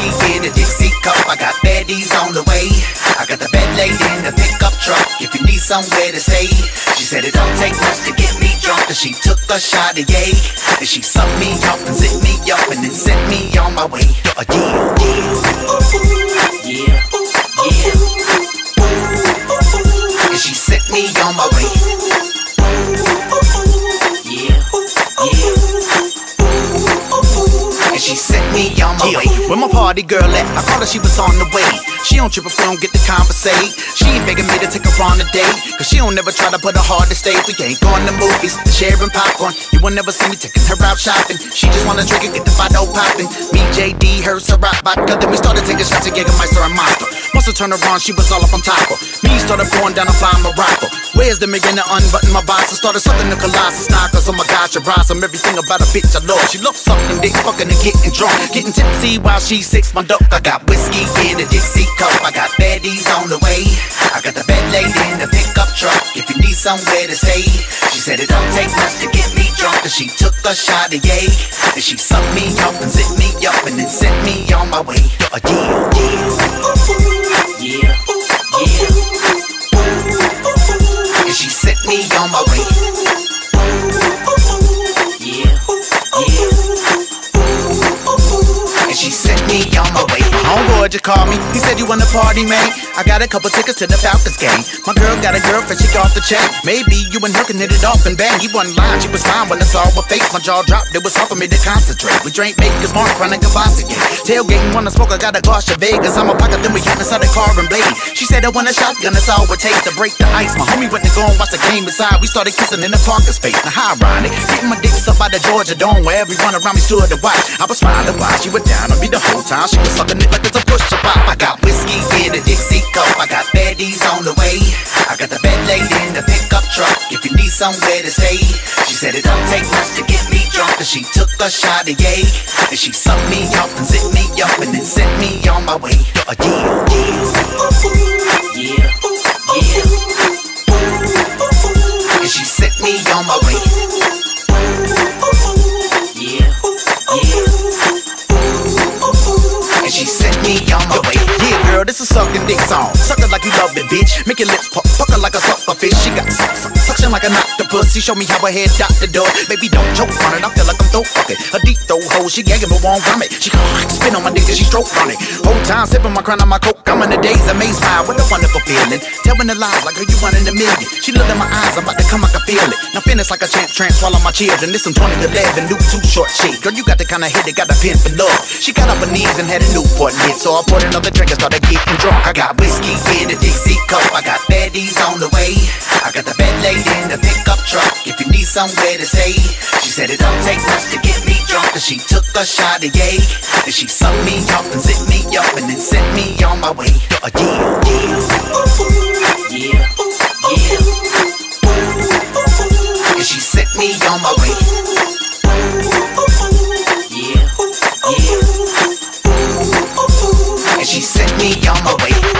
In a Dixie cup. I got baddies on the way. I got the laid in the pickup truck. If you need somewhere to stay, she said it don't take much to get me drunk. Cause she took a shot of yay. And she sucked me up and zipped me up and then sent me on my way. Yeah, yeah, my. Where my party girl at? I called her, she was on the way. She don't trip if we don't get to conversate. She ain't begging me to take her on a date. Cause she don't never try to put her hard to stay. We ain't going to movies, sharing popcorn. You will never see me taking her out shopping. She just wanna drink and get the fido popping. Me, JD, her, Ciroc vodka. Then we started taking shots of Jägermeister and Monster. Must have turned around, she was all up on top of Me started pouring down a flying Morocco. Where's the begin to unbutton my box and started something the colossus knockers. Gosh, you're. Everything about a bitch I love. She loves sucking dick, fucking and getting drunk. Getting tipsy while she six my dope. I got whiskey in a Dixie cup. I got baddies on the way. I got the bed laid in the pickup truck. If you need somewhere to stay, she said it don't take much to get me drunk. Cause she took a shot of yay. And she sucked me up and zipped me up and then sent me on my way. Uh, yeah, yeah, Just called me. He said you want to party, man. I got a couple tickets to the Falcons game. My girl got a girlfriend, she off the chain. Maybe you and her can hit it off and bang. You wasn't lying, she was fine when I saw her face. My jaw dropped, it was hard for me to concentrate. We drank Maker's Mark, Cavazzi game. Tailgating, wanna smoke, I got a gosh of Vegas. I'm a pocket, then we hit inside the car and blade. She said I want a shotgun, that's all it takes to break the ice. My homie went to go and watch the game inside. We started kissing in the parking space. Now, how ironic. Getting my dicks up by the Georgia Dome where everyone around me stood to watch. I was smiling while she was down on me the whole time. She was sucking it like it's a push up. Pop. I got whiskey in a Dixie cup. I got baddies on the way. I got the bed laid in the pickup truck. If you need somewhere to stay, she said it don't take much to get me drunk. Cause she took a shot of yay. And she sucked me up and zipped me up and then sent me on my way. Uh, yeah, yeah, yeah, yeah. And she sent me on my way. Yeah, yeah. This is sucking dick song. Suck it like you love it, bitch. Make your lips pop, pucker like a sucker fish. She got suck, suck, suction like an octopus. She show me how her head dot the door. Baby, don't choke on it. I feel like I'm throat fucking. A deep throat hole, she gagging but won't vomit. She spin on my dick and she stroke on it. Whole time sipping my crown on my coke. I'm in the days amazed by what a wonderful feeling. Telling the lies like are you in a million. She looked in my eyes, I'm about to come, I can feel it. Now finish like a champ, trance, swallow my children. This some 2011, new Too Short shit. Girl, you got the kind of head that got a pin for love. She got up her knees and had a Newport lit, so I poured another drink and started getting I got whiskey in a Dixie cup. I got baddies on the way. I got the bed laid in the pickup truck. If you need somewhere to stay, she said it don't take much to get me drunk. Cause she took a shot of yay. And she sucked me up and zipped me up and then sent me on my way. Uh, yeah, Sent me on my way.